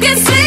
que